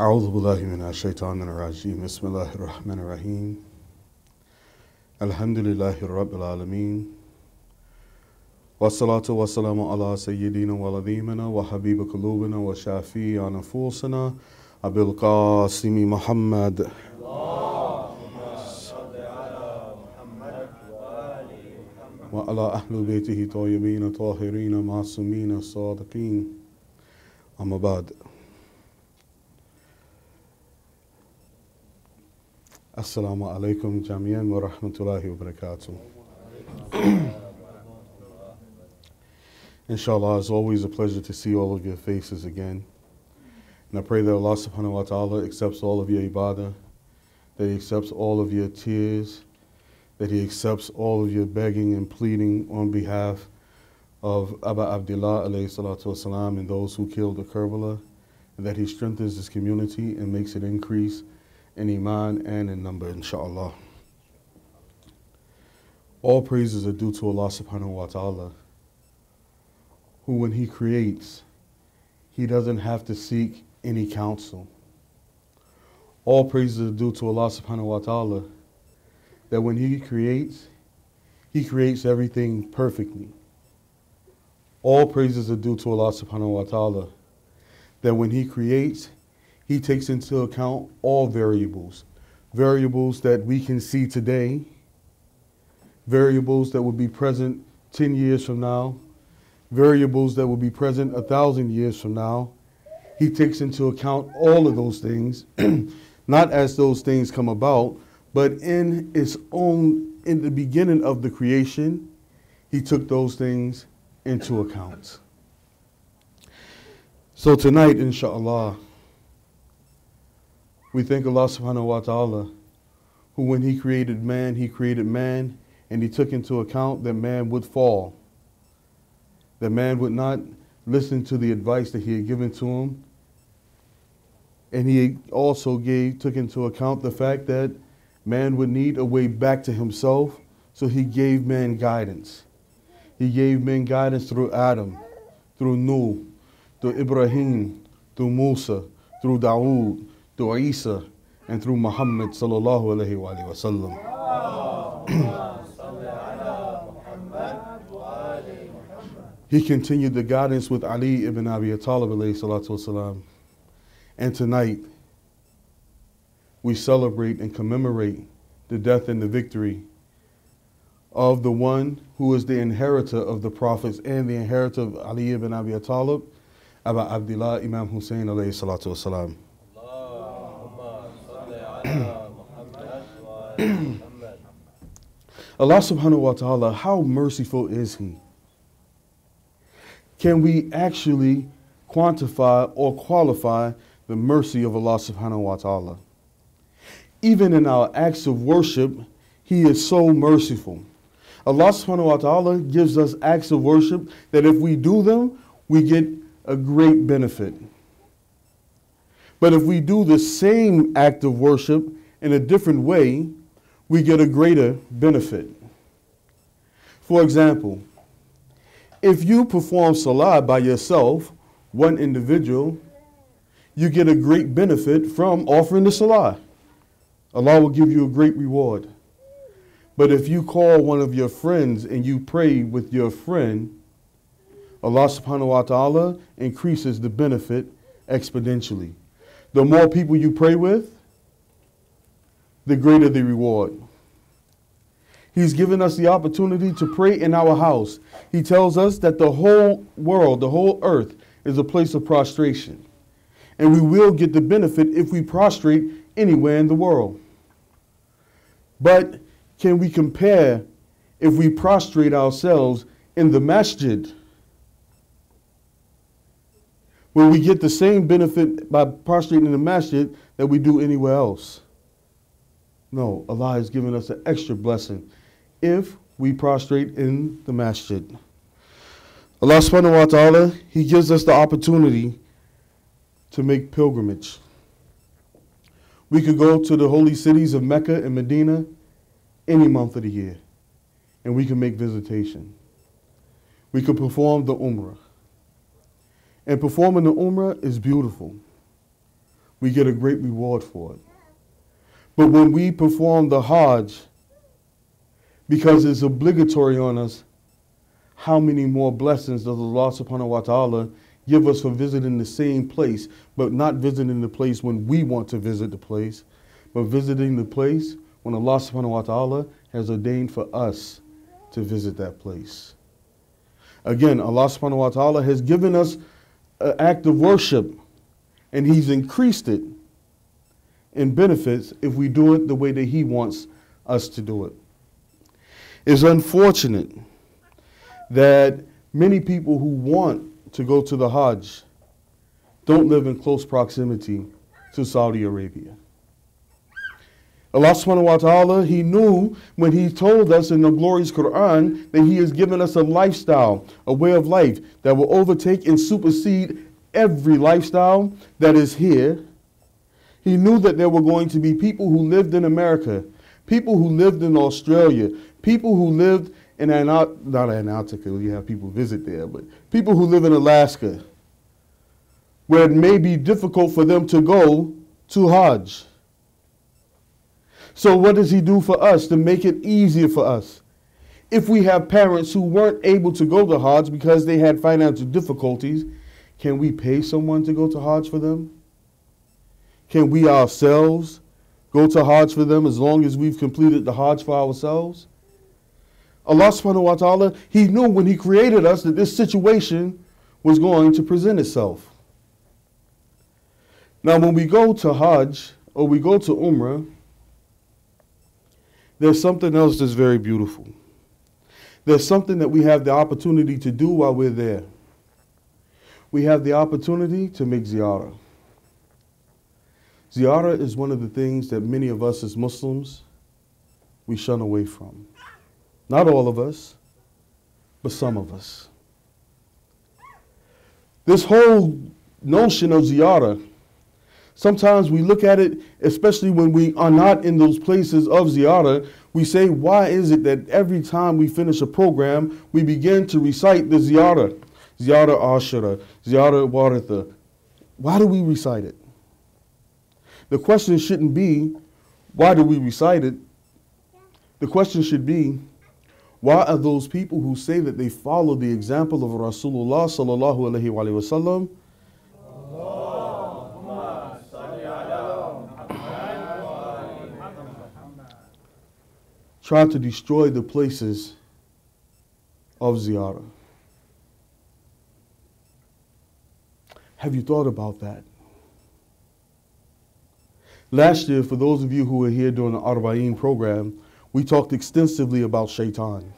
أعوذ بالله من الشيطان الرجيم. بسم الله الرحمن الرحيم. الحمد لله رب العالمين. والصلاة والسلام على سيدنا ولديمنا وحبيب قلوبنا وشافي نفوسنا أبي القاسم محمد. وعلى أهل بيته طيبين طاهرين معصومين صادقين. أما بعد. Assalamu alaikum jamian wa rahmatullahi wa barakatuh. Inshallah, it's always a pleasure to see all of your faces again. And I pray that Allah subhanahu wa ta'ala accepts all of your ibadah, that He accepts all of your tears, that He accepts all of your begging and pleading on behalf of Abu Abdullah alayhi salatu wasalam and those who killed the Kerbala, and that He strengthens this community and makes it increase in Iman and in number, inshallah. All praises are due to Allah subhanahu wa ta'ala, who, when He creates, He doesn't have to seek any counsel. All praises are due to Allah subhanahu wa ta'ala, that when He creates, He creates everything perfectly. All praises are due to Allah subhanahu wa ta'ala, that when He creates, he takes into account all variables. Variables that we can see today, variables that will be present 10 years from now, variables that will be present a thousand years from now. He takes into account all of those things, not as those things come about, but in its own, in the beginning of the creation, he took those things into account. So tonight, inshallah, we thank Allah subhanahu wa ta'ala, who when He created man, He created man, and He took into account that man would fall, that man would not listen to the advice that He had given to him. And He also gave, took into account the fact that man would need a way back to Himself, so He gave man guidance. He gave man guidance through Adam, through Nuh, through Ibrahim, through Musa, through Dawood, through Isa and through Muhammad sallallahu alayhi wa sallam. he continued the guidance with Ali ibn Abi Talib alayhi salatu wasalam. And tonight, we celebrate and commemorate the death and the victory of the one who is the inheritor of the prophets and the inheritor of Ali ibn Abi Talib, Abu Abdullah Imam Hussein alayhi salatu wasalam. Allah subhanahu wa ta'ala, how merciful is He? Can we actually quantify or qualify the mercy of Allah subhanahu wa ta'ala? Even in our acts of worship, He is so merciful. Allah subhanahu wa ta'ala gives us acts of worship that if we do them, we get a great benefit. But if we do the same act of worship in a different way, we get a greater benefit. For example, if you perform salah by yourself, one individual, you get a great benefit from offering the salah. Allah will give you a great reward. But if you call one of your friends and you pray with your friend, Allah subhanahu wa ta'ala increases the benefit exponentially. The more people you pray with, the greater the reward. He's given us the opportunity to pray in our house. He tells us that the whole world, the whole earth, is a place of prostration. And we will get the benefit if we prostrate anywhere in the world. But can we compare if we prostrate ourselves in the masjid? Will we get the same benefit by prostrating in the masjid that we do anywhere else? No, Allah has given us an extra blessing if we prostrate in the masjid. Allah subhanahu wa ta'ala, He gives us the opportunity to make pilgrimage. We could go to the holy cities of Mecca and Medina any month of the year, and we can make visitation. We could perform the Umrah. And performing the Umrah is beautiful. we get a great reward for it. But when we perform the Hajj, because it's obligatory on us, how many more blessings does Allah subhanahu wa ta'ala give us for visiting the same place, but not visiting the place when we want to visit the place, but visiting the place when Allah subhanahu wa ta'ala has ordained for us to visit that place. Again, Allah subhanahu wa ta'ala has given us an act of worship and He's increased it in benefits if we do it the way that He wants us to do it. It's unfortunate that many people who want to go to the Hajj don't live in close proximity to Saudi Arabia. Allah subhanahu wa ta'ala, He knew when He told us in the glorious Quran that He has given us a lifestyle, a way of life that will overtake and supersede every lifestyle that is here. He knew that there were going to be people who lived in America, people who lived in Australia, people who lived in Antarctica, not Antarctica, you have people visit there, but people who live in Alaska, where it may be difficult for them to go to Hajj. So, what does he do for us to make it easier for us? If we have parents who weren't able to go to Hajj because they had financial difficulties, can we pay someone to go to Hajj for them? Can we ourselves go to Hajj for them as long as we've completed the Hajj for ourselves? Allah subhanahu wa ta'ala, He knew when He created us that this situation was going to present itself. Now, when we go to Hajj or we go to Umrah, there's something else that's very beautiful. There's something that we have the opportunity to do while we're there. We have the opportunity to make ziyarah. Ziyarah is one of the things that many of us as Muslims, we shun away from. Not all of us, but some of us. This whole notion of ziyarah Sometimes we look at it, especially when we are not in those places of ziyarah, we say, why is it that every time we finish a program, we begin to recite the ziyarah? Ziyarah Ashura, Ziyarah Waritha. Why do we recite it? The question shouldn't be, why do we recite it? The question should be, why are those people who say that they follow the example of Rasulullah sallallahu alaihi wasallam try to destroy the places of ziyarah. Have you thought about that? Last year, for those of you who were here during the Arba'een program, we talked extensively about shaitan.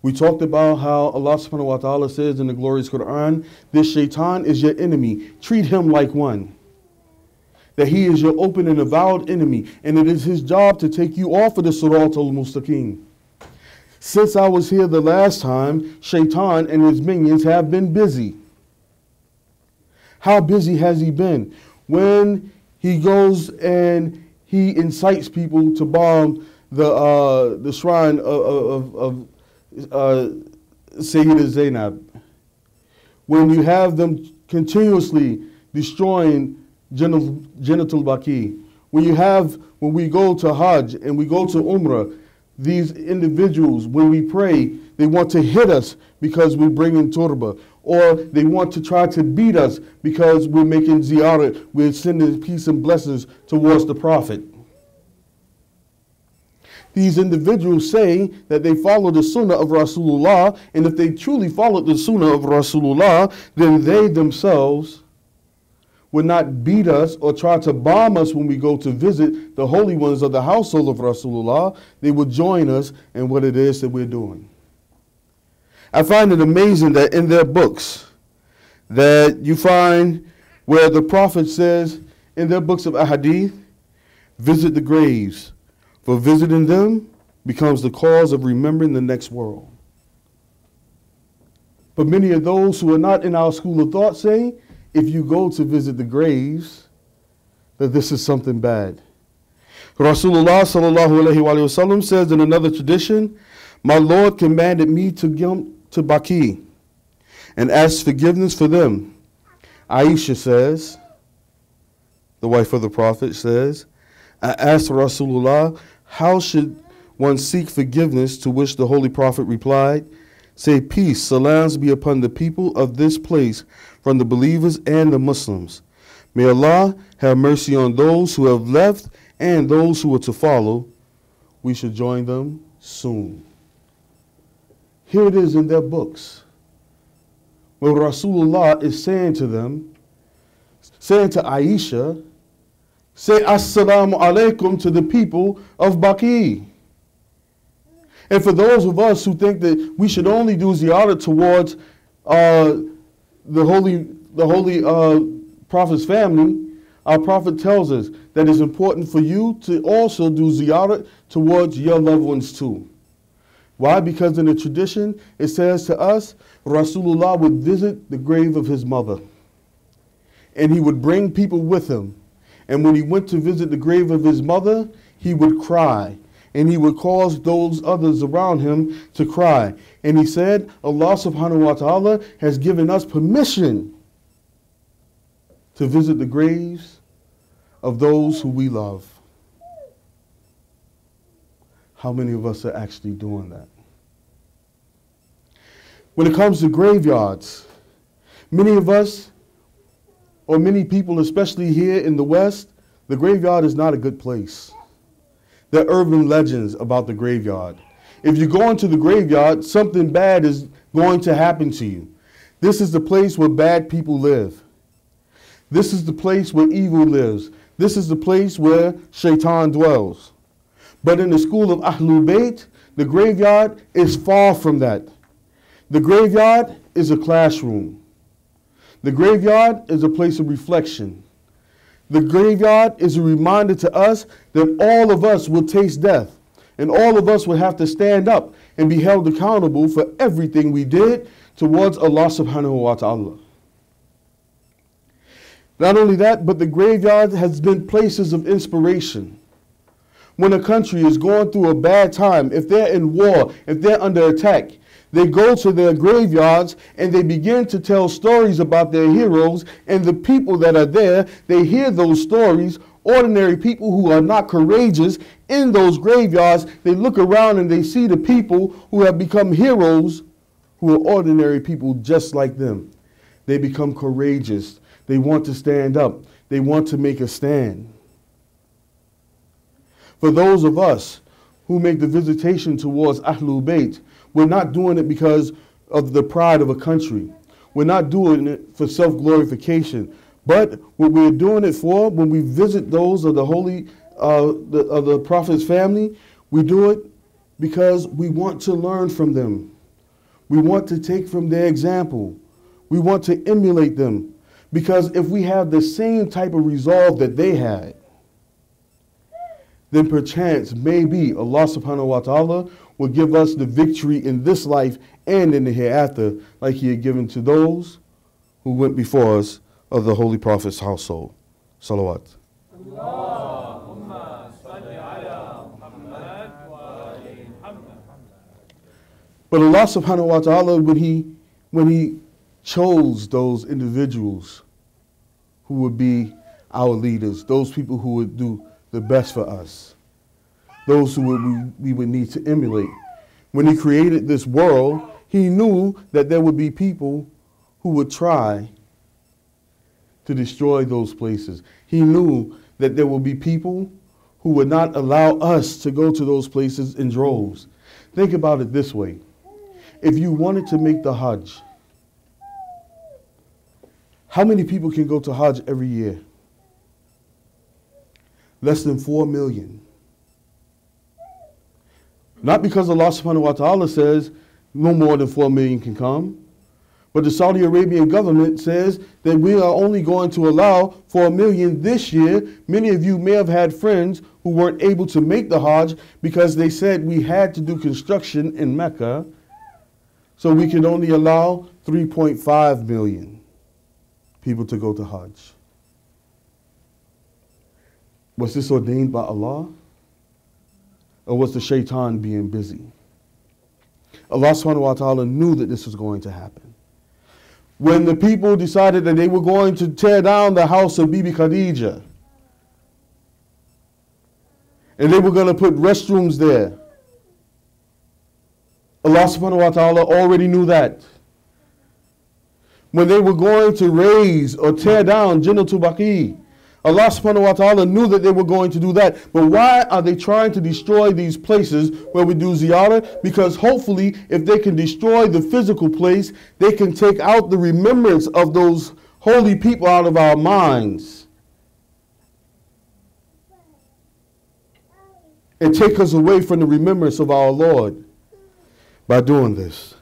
We talked about how Allah subhanahu wa ta'ala says in the glorious Quran, this shaitan is your enemy. Treat him like one that he is your open and avowed enemy, and it is his job to take you off of the Sirat al Mustaqim. Since I was here the last time, Shaitan and his minions have been busy. How busy has he been? When he goes and he incites people to bomb the, uh, the shrine of, of, of uh, Zainab, when you have them continuously destroying Jinnatul, Jinnatul Baqi. When you have, when we go to Hajj and we go to Umrah, these individuals, when we pray, they want to hit us because we bring in turba, or they want to try to beat us because we're making ziyarat, we're sending peace and blessings towards the Prophet. These individuals say that they follow the sunnah of Rasulullah, and if they truly followed the sunnah of Rasulullah, then they themselves would not beat us or try to bomb us when we go to visit the holy ones of the household of Rasulullah. They would join us in what it is that we're doing. I find it amazing that in their books that you find where the Prophet says in their books of ahadith, visit the graves, for visiting them becomes the cause of remembering the next world. But many of those who are not in our school of thought say if you go to visit the graves, that this is something bad. Rasulullah sallallahu alaihi wasallam says in another tradition, "My Lord commanded me to go to Baqi and ask forgiveness for them." Aisha says, the wife of the Prophet, says, I asked Rasulullah, how should one seek forgiveness? To which the Holy Prophet replied, Say peace, salams be upon the people of this place from the believers and the Muslims. May Allah have mercy on those who have left and those who are to follow. We should join them soon. Here it is in their books. Where Rasulullah is saying to them, saying to Aisha, say Assalamu alaikum to the people of Baqi. And for those of us who think that we should only do ziyarah towards uh, the holy, the holy uh, prophet's family, our prophet tells us that it's important for you to also do ziyarah towards your loved ones too. Why? Because in the tradition, it says to us, Rasulullah would visit the grave of his mother. And he would bring people with him. And when he went to visit the grave of his mother, he would cry. And he would cause those others around him to cry. And he said, Allah subhanahu wa ta'ala has given us permission to visit the graves of those who we love. How many of us are actually doing that? When it comes to graveyards, many of us, or many people, especially here in the West, the graveyard is not a good place. There are urban legends about the graveyard. If you go into the graveyard, something bad is going to happen to you. This is the place where bad people live. This is the place where evil lives. This is the place where shaitan dwells. But in the school of Ahlul Bayt, the graveyard is far from that. The graveyard is a classroom. The graveyard is a place of reflection. The graveyard is a reminder to us that all of us will taste death, and all of us will have to stand up and be held accountable for everything we did towards Allah subhanahu wa ta'ala. Not only that, but the graveyard has been places of inspiration. When a country is going through a bad time, if they're in war, if they're under attack, they go to their graveyards and they begin to tell stories about their heroes and the people that are there. They hear those stories. Ordinary people who are not courageous in those graveyards, they look around and they see the people who have become heroes who are ordinary people just like them. They become courageous. They want to stand up. They want to make a stand. For those of us who make the visitation towards Ahlul Bayt, we're not doing it because of the pride of a country. We're not doing it for self glorification. But what we're doing it for, when we visit those of the holy, uh, the, of the prophet's family, we do it because we want to learn from them. We want to take from their example. We want to emulate them. Because if we have the same type of resolve that they had, then perchance maybe Allah subhanahu wa ta'ala will give us the victory in this life and in the hereafter, like He had given to those who went before us of the Holy Prophet's household. Salawat. But Allah subhanahu wa ta'ala, when He when He chose those individuals who would be our leaders, those people who would do the best for us, those who we would need to emulate. When he created this world, he knew that there would be people who would try to destroy those places. He knew that there would be people who would not allow us to go to those places in droves. Think about it this way. If you wanted to make the Hajj, how many people can go to Hajj every year? Less than 4 million. Not because Allah subhanahu wa ta'ala says no more than 4 million can come, but the Saudi Arabian government says that we are only going to allow 4 million this year. Many of you may have had friends who weren't able to make the Hajj because they said we had to do construction in Mecca, so we can only allow 3.5 million people to go to Hajj. Was this ordained by Allah? Or was the shaitan being busy? Allah subhanahu wa ta'ala knew that this was going to happen. When the people decided that they were going to tear down the house of Bibi Khadija, and they were going to put restrooms there, Allah subhanahu wa ta'ala already knew that. When they were going to raise or tear down Jinnatul Baqi, Allah subhanahu wa ta'ala knew that they were going to do that. But why are they trying to destroy these places where we do ziyarah? Because hopefully, if they can destroy the physical place, they can take out the remembrance of those holy people out of our minds. And take us away from the remembrance of our Lord by doing this.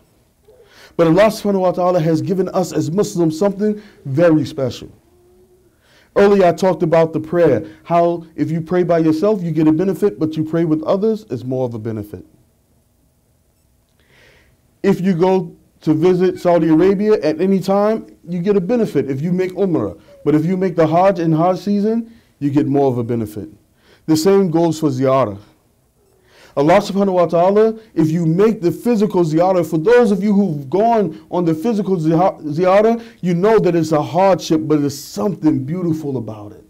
But Allah subhanahu wa ta'ala has given us as Muslims something very special. Earlier, I talked about the prayer. How if you pray by yourself, you get a benefit, but you pray with others, it's more of a benefit. If you go to visit Saudi Arabia at any time, you get a benefit if you make Umrah. But if you make the Hajj in Hajj season, you get more of a benefit. The same goes for Ziyarah. Allah subhanahu wa ta'ala, if you make the physical ziyarah, for those of you who've gone on the physical ziyarah, you know that it's a hardship, but there's something beautiful about it.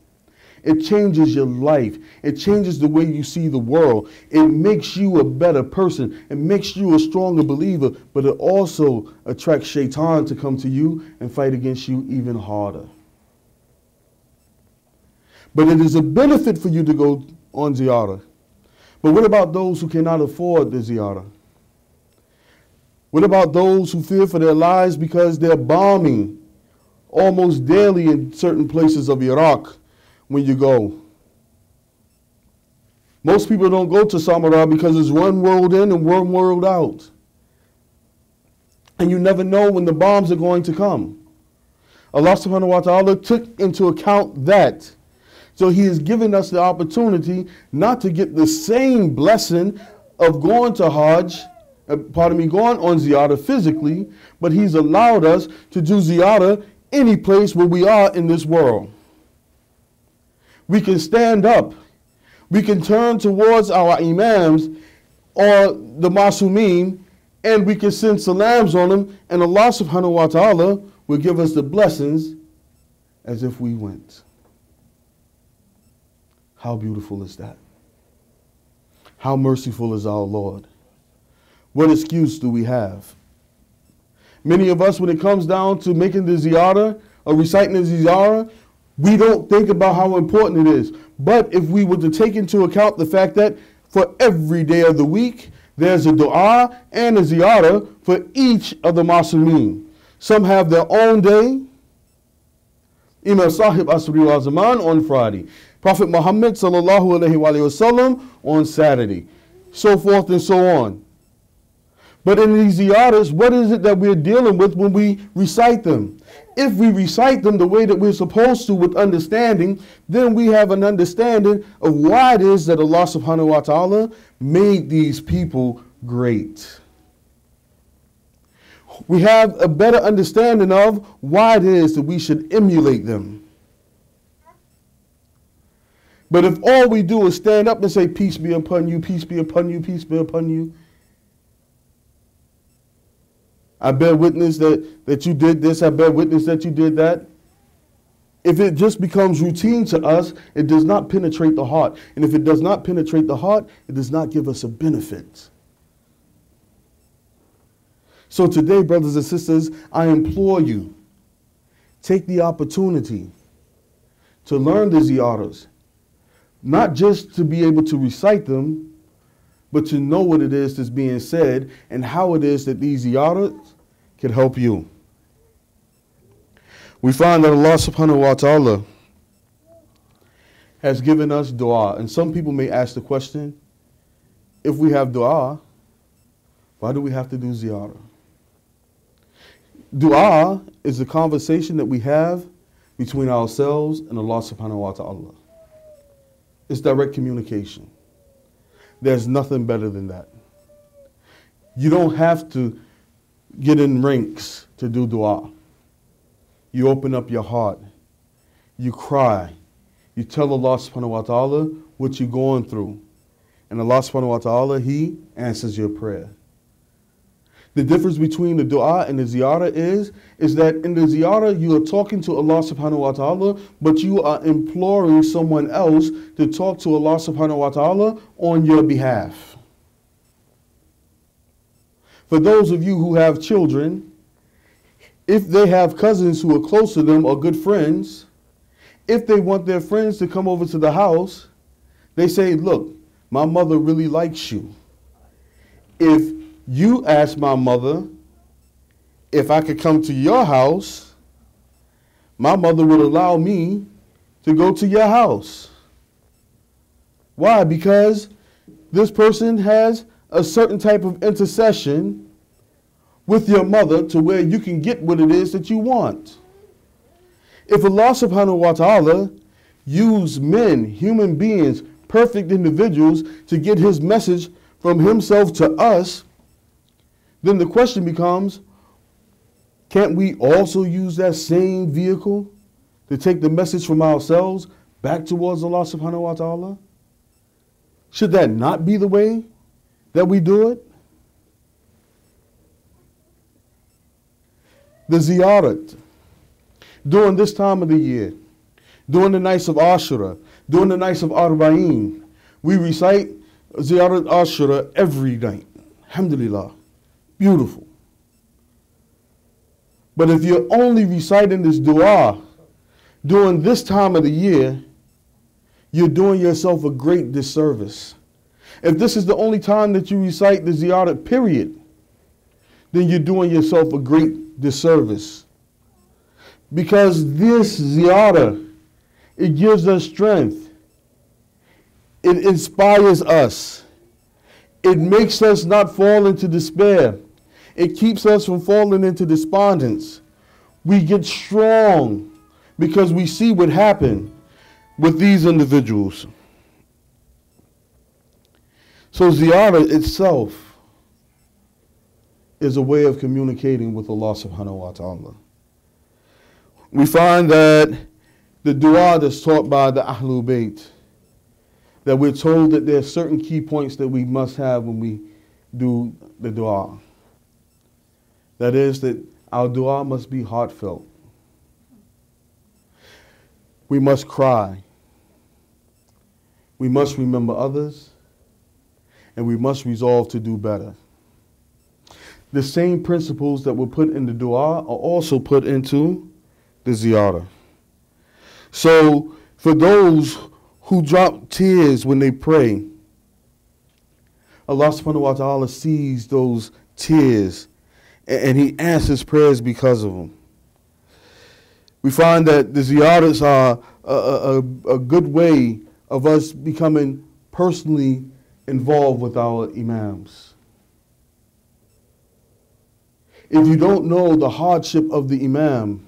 It changes your life. It changes the way you see the world. It makes you a better person. It makes you a stronger believer, but it also attracts shaitan to come to you and fight against you even harder. But it is a benefit for you to go on ziyarah. But what about those who cannot afford the ziyarah? What about those who fear for their lives because they're bombing almost daily in certain places of Iraq when you go? Most people don't go to Samarra because it's one world in and one world out. And you never know when the bombs are going to come. Allah subhanahu wa ta'ala took into account that so he has given us the opportunity not to get the same blessing of going to Hajj, uh, pardon me, going on ziyarah physically, but he's allowed us to do ziyarah any place where we are in this world. We can stand up. We can turn towards our imams or the masumeen and we can send salams on them and Allah subhanahu wa ta'ala will give us the blessings as if we went. How beautiful is that? How merciful is our Lord? What excuse do we have? Many of us, when it comes down to making the ziyarah or reciting the ziyarah, we don't think about how important it is. But if we were to take into account the fact that for every day of the week, there's a dua and a ziyarah for each of the Masumeen. Some have their own day. Imam Sahib Asri al Zaman on Friday. Prophet Muhammad sallallahu alaihi wasallam on Saturday, so forth and so on. But in these ziyarahs, what is it that we're dealing with when we recite them? If we recite them the way that we're supposed to with understanding, then we have an understanding of why it is that Allah subhanahu wa ta'ala made these people great. We have a better understanding of why it is that we should emulate them. But if all we do is stand up and say, Peace be upon you, peace be upon you, peace be upon you, I bear witness that, that you did this, I bear witness that you did that. If it just becomes routine to us, it does not penetrate the heart. And if it does not penetrate the heart, it does not give us a benefit. So today, brothers and sisters, I implore you, take the opportunity to learn the ziyarahs, not just to be able to recite them, but to know what it is that's being said and how it is that these ziyarahs can help you. We find that Allah subhanahu wa ta'ala has given us dua. And some people may ask the question, if we have dua, why do we have to do ziyarah? Dua is the conversation that we have between ourselves and Allah subhanahu wa ta'ala. It's direct communication. There's nothing better than that. You don't have to get in ranks to do dua. You open up your heart. You cry. You tell Allah subhanahu wa ta'ala what you're going through. And Allah subhanahu wa ta'ala, He answers your prayer. The difference between the dua and the ziyarah is, is that in the ziyarah you are talking to Allah subhanahu wa ta'ala, but you are imploring someone else to talk to Allah subhanahu wa ta'ala on your behalf. For those of you who have children, if they have cousins who are close to them or good friends, if they want their friends to come over to the house, they say, Look, my mother really likes you. If you asked my mother if I could come to your house, my mother would allow me to go to your house. Why? Because this person has a certain type of intercession with your mother to where you can get what it is that you want. If Allah subhanahu wa ta'ala used men, human beings, perfect individuals to get his message from himself to us, then the question becomes can't we also use that same vehicle to take the message from ourselves back towards Allah subhanahu wa ta'ala? Should that not be the way that we do it? The ziyarat during this time of the year, during the nights of Ashura, during the nights of Arba'in, we recite ziyarat Ashura every night. Alhamdulillah. Beautiful. But if you're only reciting this dua during this time of the year, you're doing yourself a great disservice. If this is the only time that you recite the ziyarat period, then you're doing yourself a great disservice. Because this ziyarah, it gives us strength. It inspires us. It makes us not fall into despair. It keeps us from falling into despondence. We get strong because we see what happened with these individuals. So ziyarah itself is a way of communicating with Allah subhanahu wa ta'ala. We find that the dua that's taught by the Ahlul Bayt, that we're told that there are certain key points that we must have when we do the dua. That is, that our dua must be heartfelt. We must cry. We must remember others. And we must resolve to do better. The same principles that were put in the dua are also put into the ziyarah. So, for those who drop tears when they pray, Allah subhanahu wa ta'ala sees those tears and he answers prayers because of them. We find that the ziyaras are a, a, a good way of us becoming personally involved with our imams. If you don't know the hardship of the imam,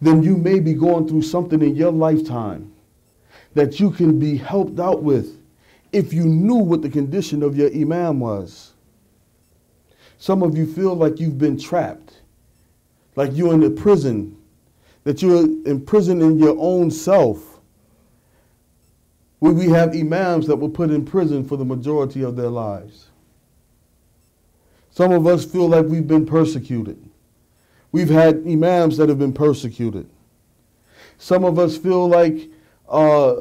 then you may be going through something in your lifetime that you can be helped out with if you knew what the condition of your imam was. Some of you feel like you've been trapped, like you're in a prison, that you're imprisoned in your own self. Where we have imams that were put in prison for the majority of their lives. Some of us feel like we've been persecuted. We've had imams that have been persecuted. Some of us feel like uh,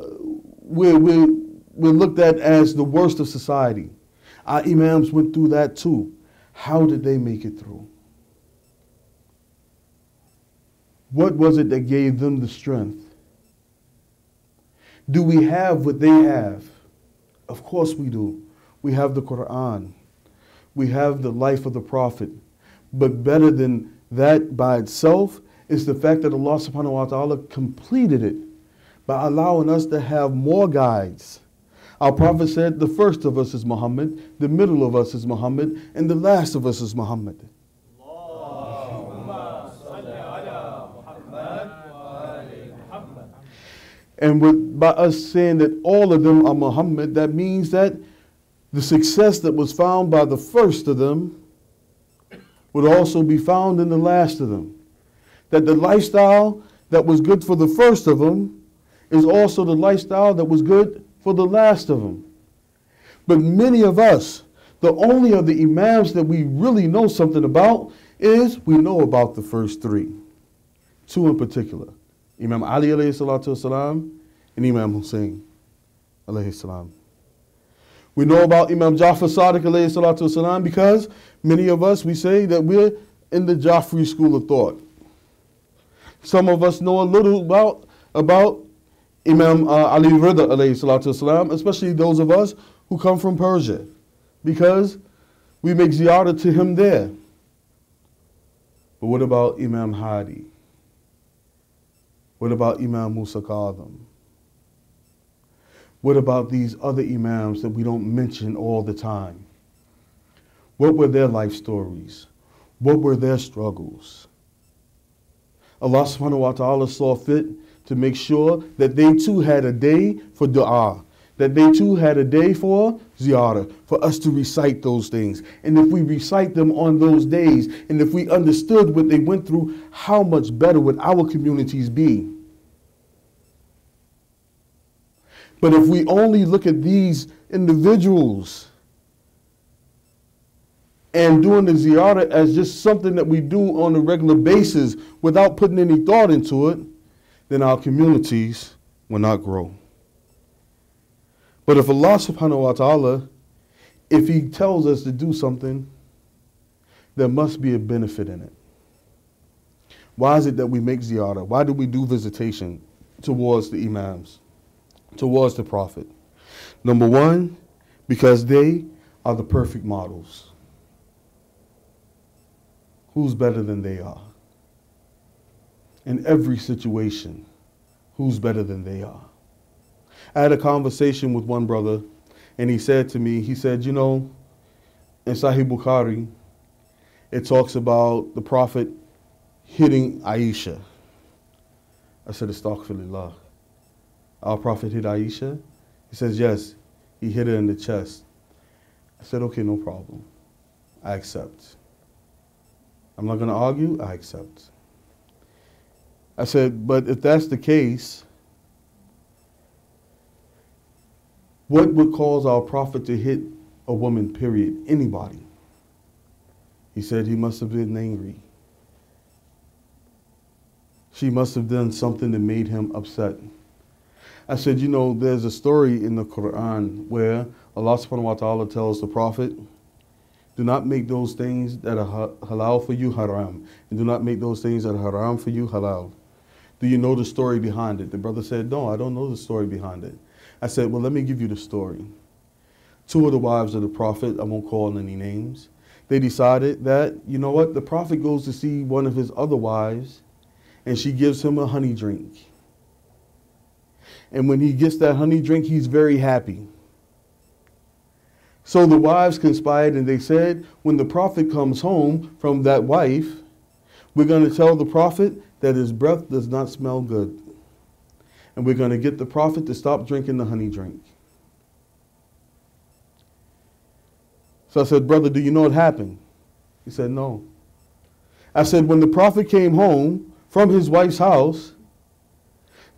we're, we're, we're looked at as the worst of society. Our imams went through that too. How did they make it through? What was it that gave them the strength? Do we have what they have? Of course we do. We have the Quran. We have the life of the Prophet. But better than that by itself is the fact that Allah subhanahu wa ta'ala completed it by allowing us to have more guides our Prophet said, The first of us is Muhammad, the middle of us is Muhammad, and the last of us is Muhammad. And with, by us saying that all of them are Muhammad, that means that the success that was found by the first of them would also be found in the last of them. That the lifestyle that was good for the first of them is also the lifestyle that was good for the last of them. But many of us, the only of the Imams that we really know something about is we know about the first three. Two in particular. Imam Ali alayhi salatu and Imam Hussein alayhi salam. We know about Imam Jafar Sadiq alayhi salatu because many of us, we say that we're in the Jafri school of thought. Some of us know a little about, about Imam uh, Ali Rida wasalam, especially those of us who come from Persia because we make ziyarah to him there. But what about Imam Hadi? What about Imam Musa Kadhim? What about these other Imams that we don't mention all the time? What were their life stories? What were their struggles? Allah subhanahu wa ta'ala saw fit to make sure that they too had a day for dua, that they too had a day for ziyarah, for us to recite those things. And if we recite them on those days, and if we understood what they went through, how much better would our communities be? But if we only look at these individuals and doing the ziyarah as just something that we do on a regular basis without putting any thought into it, then our communities will not grow. But if Allah subhanahu wa ta'ala, if He tells us to do something, there must be a benefit in it. Why is it that we make ziyarah? Why do we do visitation towards the Imams, towards the Prophet? Number one, because they are the perfect models. Who's better than they are? In every situation, who's better than they are? I had a conversation with one brother, and he said to me, he said, you know, in Sahih Bukhari, it talks about the Prophet hitting Aisha. I said, Astaghfirullah. Our Prophet hit Aisha? He says, yes, he hit her in the chest. I said, okay, no problem. I accept. I'm not going to argue, I accept. I said, but if that's the case, What would cause our prophet to hit a woman, period? Anybody. He said he must have been angry. She must have done something that made him upset. I said, you know, there's a story in the Quran where Allah subhanahu wa ta'ala tells the Prophet, do not make those things that are halal for you haram, and do not make those things that are haram for you halal. Do you know the story behind it? The brother said, no, I don't know the story behind it. I said, Well, let me give you the story. Two of the wives of the prophet, I won't call any names, they decided that, you know what, the prophet goes to see one of his other wives and she gives him a honey drink. And when he gets that honey drink, he's very happy. So the wives conspired and they said, when the prophet comes home from that wife, we're going to tell the prophet that his breath does not smell good and we're going to get the prophet to stop drinking the honey drink. So I said, Brother, do you know what happened? He said, No. I said, When the prophet came home from his wife's house,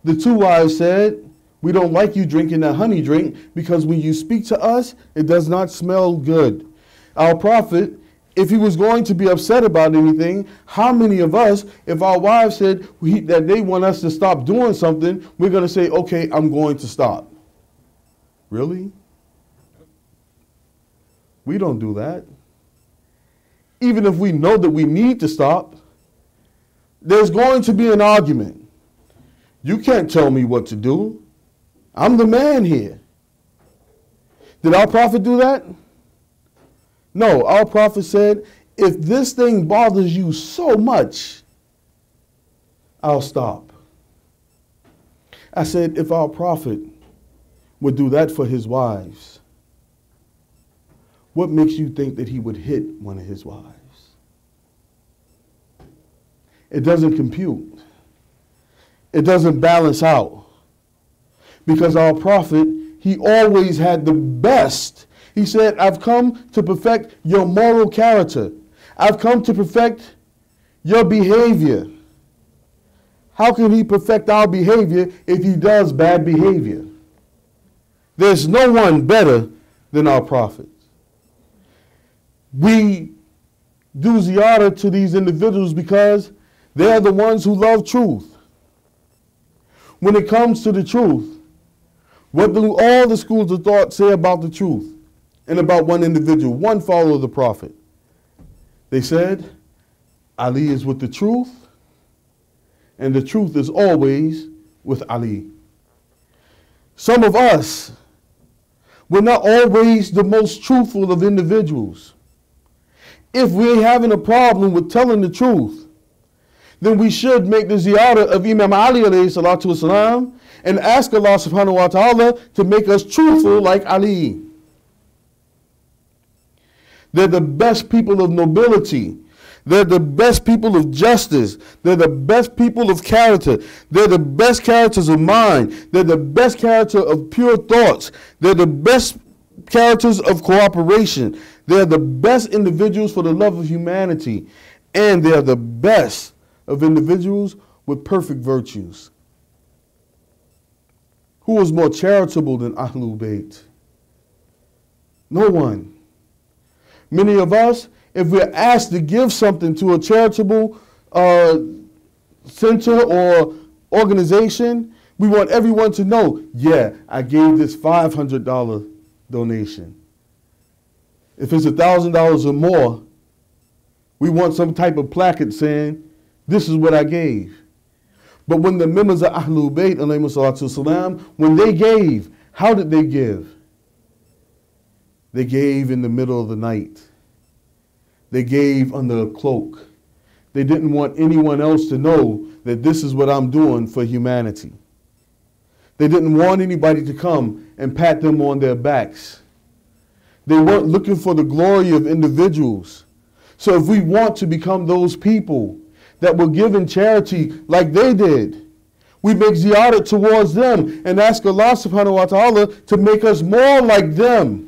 the two wives said, We don't like you drinking that honey drink because when you speak to us, it does not smell good. Our prophet if he was going to be upset about anything, how many of us, if our wives said we, that they want us to stop doing something, we're going to say, okay, I'm going to stop? Really? We don't do that. Even if we know that we need to stop, there's going to be an argument. You can't tell me what to do. I'm the man here. Did our prophet do that? No, our prophet said, if this thing bothers you so much, I'll stop. I said, if our prophet would do that for his wives, what makes you think that he would hit one of his wives? It doesn't compute. It doesn't balance out. Because our prophet, he always had the best he said, I've come to perfect your moral character. I've come to perfect your behavior. How can he perfect our behavior if he does bad behavior? There's no one better than our prophets. we do the honor to these individuals because they are the ones who love truth. When it comes to the truth, what do all the schools of thought say about the truth and about one individual, one follower of the Prophet? They said, Ali is with the truth, and the truth is always with Ali. Some of us, we're not always the most truthful of individuals. If we're having a problem with telling the truth, then we should make the ziyarah of Imam Ali alayhi salatu and ask Allah subhanahu wa ta'ala to make us truthful like Ali. They're the best people of nobility. They're the best people of justice. They're the best people of character. They're the best characters of mind. They're the best character of pure thoughts. They're the best characters of cooperation. They're the best individuals for the love of humanity. And they're the best of individuals with perfect virtues. Who was more charitable than Ahlul Bayt? No one. Many of us, if we're asked to give something to a charitable uh, center or organization, we want everyone to know, yeah, I gave this $500 donation. If it's $1,000 or more, we want some type of placard saying, this is what I gave. But when the members of Ahlul Bayt, when they gave, how did they give? They gave in the middle of the night. They gave under a cloak. They didn't want anyone else to know that this is what I'm doing for humanity. They didn't want anybody to come and pat them on their backs. They weren't looking for the glory of individuals. So if we want to become those people that will give in charity like they did. We make ziyarah towards them and ask Allah subhanahu wa ta'ala to make us more like them.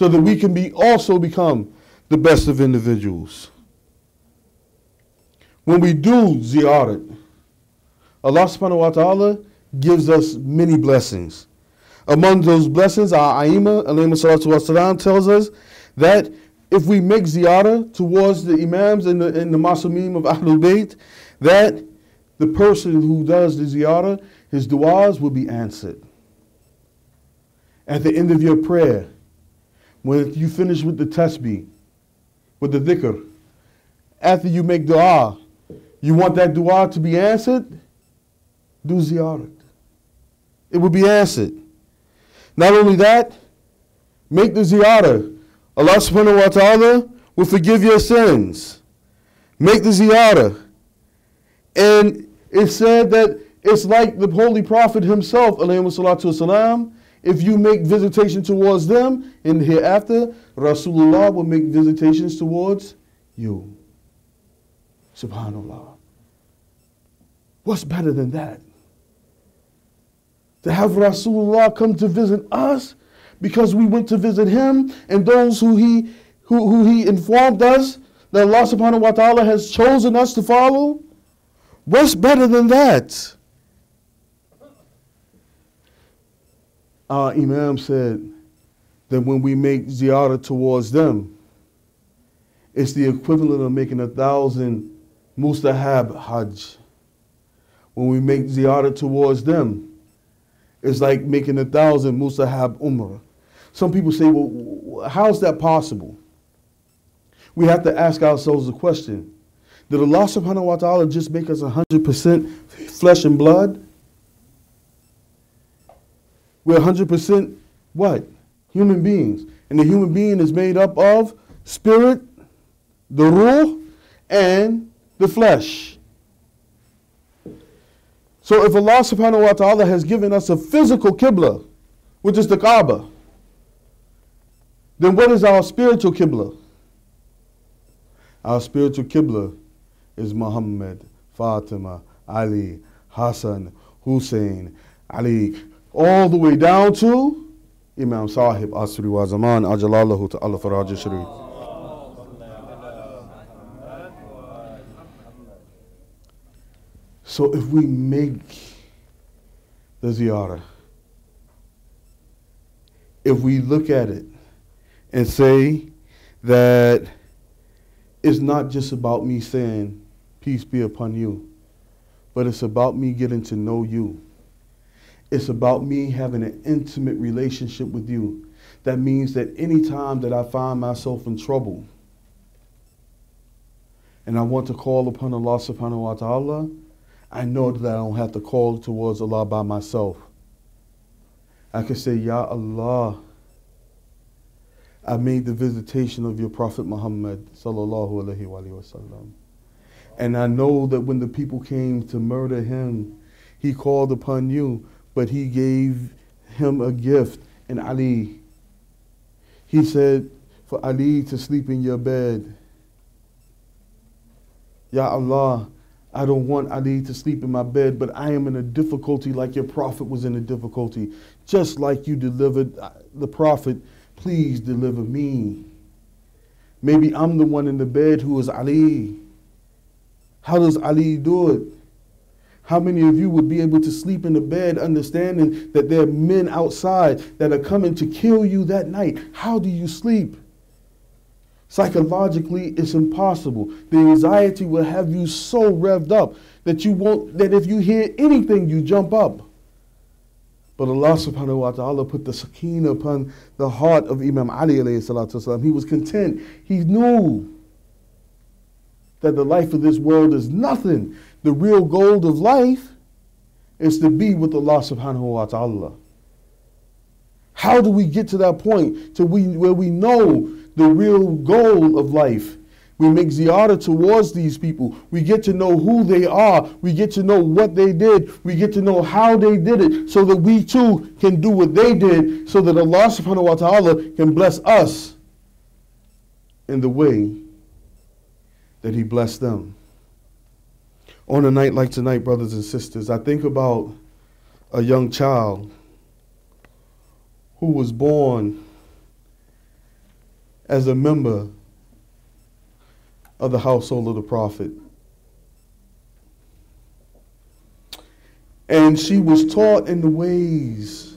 So that we can be also become the best of individuals. When we do ziyarat, Allah subhanahu wa ta'ala gives us many blessings. Among those blessings, our Aima alayhi salatu tells us that if we make ziyarah towards the imams and the, and the masumim of Ahlul Bayt, that the person who does the ziyarah, his du'as will be answered. At the end of your prayer, when you finish with the tasbih, with the dhikr, after you make dua, you want that dua to be answered? Do ziyarah. It will be answered. Not only that, make the ziyarah Allah subhanahu wa ta'ala will forgive your sins. Make the ziyarah. And it said that it's like the Holy Prophet himself, والسلام, if you make visitation towards them in hereafter, Rasulullah will make visitations towards you. Subhanallah. What's better than that? To have Rasulullah come to visit us because we went to visit him and those who he who, who he informed us that Allah subhanahu wa ta'ala has chosen us to follow? What's better than that? Our Imam said that when we make ziyarah towards them, it's the equivalent of making a thousand mustahab hajj. When we make ziyarah towards them, it's like making a thousand mustahab umrah. Some people say, well, how's that possible? We have to ask ourselves the question Did Allah subhanahu wa ta'ala just make us 100% flesh and blood? We're 100% what? Human beings. And the human being is made up of spirit, the ruh, and the flesh. So if Allah subhanahu wa ta'ala has given us a physical qibla, which is the Kaaba, then what is our spiritual Qibla? Our spiritual Qibla is Muhammad, Fatima, Ali, Hassan, Hussein, Ali, all the way down to Imam Sahib Asri wa Zaman, Ajalallahu Ta'ala Faraj Sharif. So if we make the ziyarah, if we look at it and say that it's not just about me saying, Peace be upon you, but it's about me getting to know you. It's about me having an intimate relationship with you. That means that anytime that I find myself in trouble and I want to call upon Allah subhanahu wa ta'ala, I know that I don't have to call towards Allah by myself. I can say, Ya Allah, I made the visitation of your Prophet Muhammad sallallahu alaihi wasallam. And I know that when the people came to murder him, he called upon you, but he gave him a gift in Ali. He said for Ali to sleep in your bed. Ya Allah, I don't want Ali to sleep in my bed, but I am in a difficulty like your prophet was in a difficulty. Just like you delivered uh, the prophet, please deliver me. Maybe I'm the one in the bed who is Ali. How does Ali do it? How many of you would be able to sleep in the bed understanding that there are men outside that are coming to kill you that night? How do you sleep? Psychologically, it's impossible. The anxiety will have you so revved up that you won't that if you hear anything, you jump up. But Allah subhanahu wa ta'ala put the sakina upon the heart of Imam Ali alayhi salatu wasalam. He was content. He knew that the life of this world is nothing. The real goal of life is to be with Allah subhanahu wa ta'ala. How do we get to that point to we, where we know the real goal of life. We make ziyarah towards these people. We get to know who they are. We get to know what they did. We get to know how they did it so that we too can do what they did so that Allah subhanahu wa ta'ala can bless us in the way that He blessed them. On a night like tonight, brothers and sisters, I think about a young child who was born as a member of the household of the prophet. And she was taught in the ways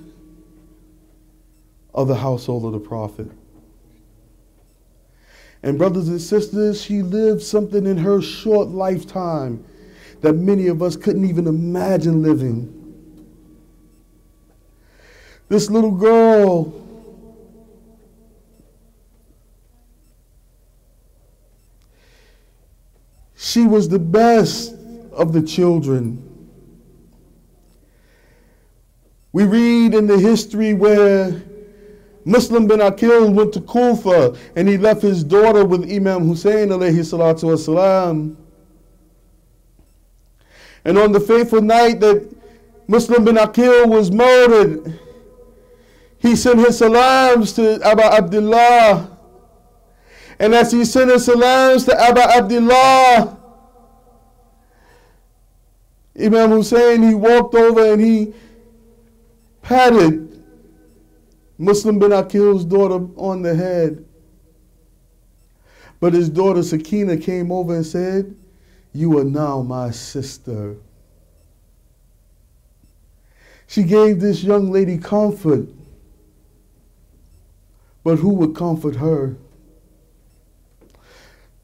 of the household of the prophet. And, brothers and sisters, she lived something in her short lifetime that many of us couldn't even imagine living. This little girl She was the best of the children. We read in the history where Muslim bin Akil went to Kufa and he left his daughter with Imam Hussein alayhi salatu wasalam. And on the fateful night that Muslim bin Aqil was murdered, he sent his salams to Abu Abdullah and as he sent his salams to Abu Abdullah, Imam Hussein, he walked over and he patted Muslim bin Aqil's daughter on the head. But his daughter Sakina came over and said, You are now my sister. She gave this young lady comfort. But who would comfort her?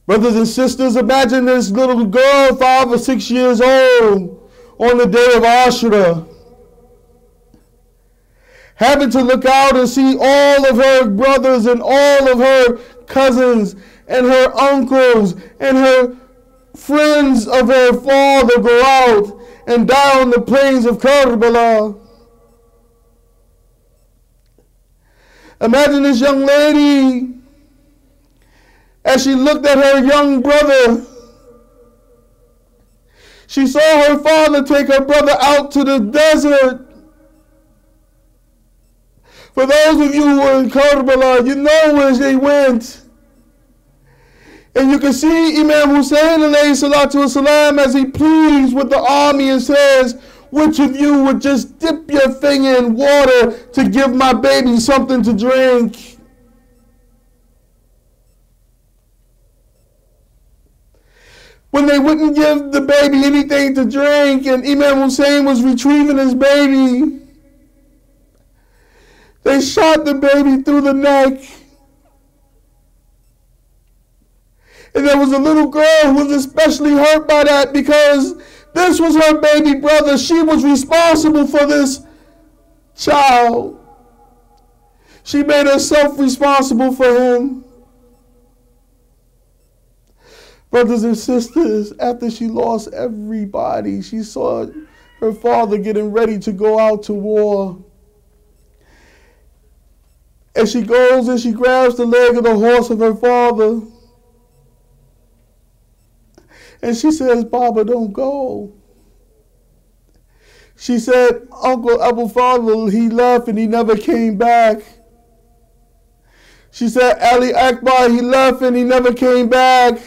Brothers and sisters, imagine this little girl, five or six years old, on the day of Ashura, having to look out and see all of her brothers and all of her cousins and her uncles and her friends of her father go out and die on the plains of Karbala. Imagine this young lady as she looked at her young brother, she saw her father take her brother out to the desert. For those of you who were in Karbala, you know where they went. And you can see Imam Hussein والسلام, as he pleads with the army and says, Which of you would just dip your finger in water to give my baby something to drink? when they wouldn't give the baby anything to drink and Imam Hussein was retrieving his baby. They shot the baby through the neck And there was a little girl who was especially hurt by that because this was her baby brother. She was responsible for this child. She made herself responsible for him. Brothers and sisters, after she lost everybody, she saw her father getting ready to go out to war. And she goes and she grabs the leg of the horse of her father. And she says, Baba, don't go. She said, Uncle Abu Fadl, he left and he never came back. She said, Ali Akbar, he left and he never came back.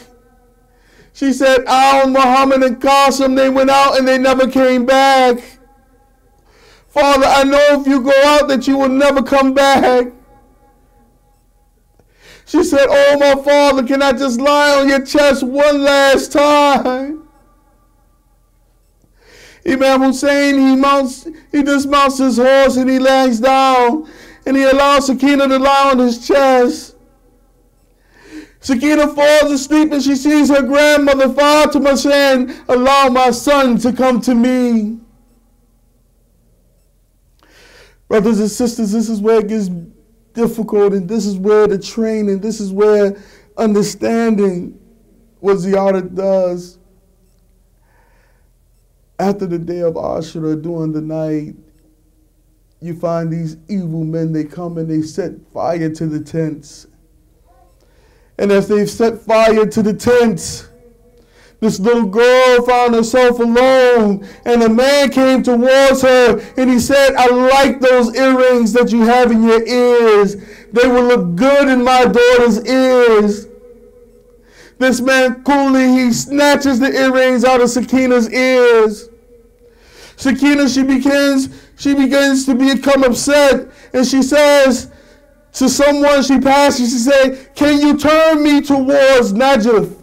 She said, Al, Muhammad, and Qasim, they went out and they never came back. Father, I know if you go out that you will never come back. She said, Oh, my father, can I just lie on your chest one last time? Imam Hussein, he mounts, he dismounts his horse and he lays down and he allows Sakina to lie on his chest. Sakina falls asleep and she sees her grandmother Fatima saying, Allow my son to come to me. Brothers and sisters, this is where it gets difficult, and this is where the training, this is where understanding what Ziyarah does. After the day of Ashura, during the night, you find these evil men, they come and they set fire to the tents. And as they've set fire to the tents, this little girl found herself alone, and a man came towards her and he said, I like those earrings that you have in your ears. They will look good in my daughter's ears. This man coolly he snatches the earrings out of Sakina's ears. Sakina, she begins, she begins to become upset, and she says to someone she passes, she says, Can you turn me towards Najaf?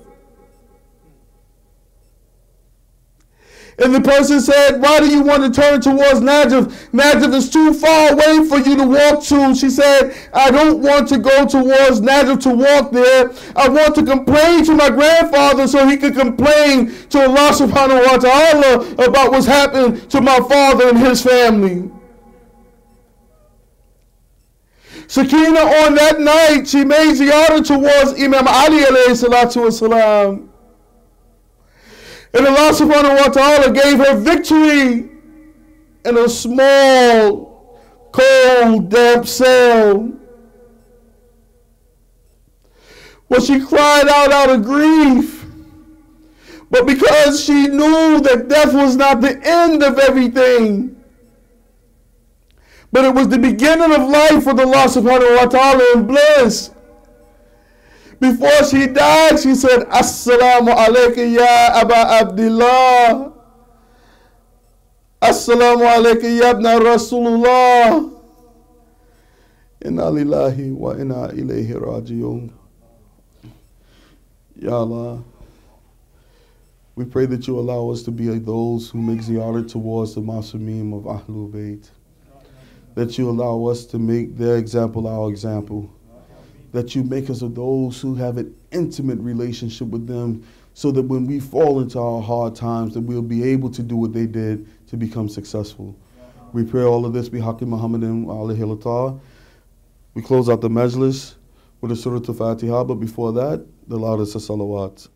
And the person said, Why do you want to turn towards Najaf? Najaf is too far away for you to walk to. She said, I don't want to go towards Najaf to walk there. I want to complain to my grandfather so he could complain to Allah subhanahu wa ta'ala about what's happened to my father and his family. Sakina on that night, she made the ziyarah towards Imam Ali alayhi salatu wasalam. And Allah subhanahu wa ta'ala gave her victory in a small, cold, damp cell. Well, she cried out out of grief. But because she knew that death was not the end of everything, but it was the beginning of life for the Allah subhanahu wa ta'ala in bliss. Before she died, she said, Assalamu alaikum ya Aba Abdullah. Assalamu alaikum ya Ibn Rasulullah. Inna lillahi wa inna ilayhi rajiun. Ya Allah, we pray that you allow us to be those who make ziyarah towards the Masumim of Ahlul Bayt. That you allow us to make their example our example that you make us of those who have an intimate relationship with them so that when we fall into our hard times that we'll be able to do what they did to become successful. We pray all of this, be Bihaqi Muhammadin alayhi We close out the majlis with a surah al-Fatiha, but before that, the loudest of salawat.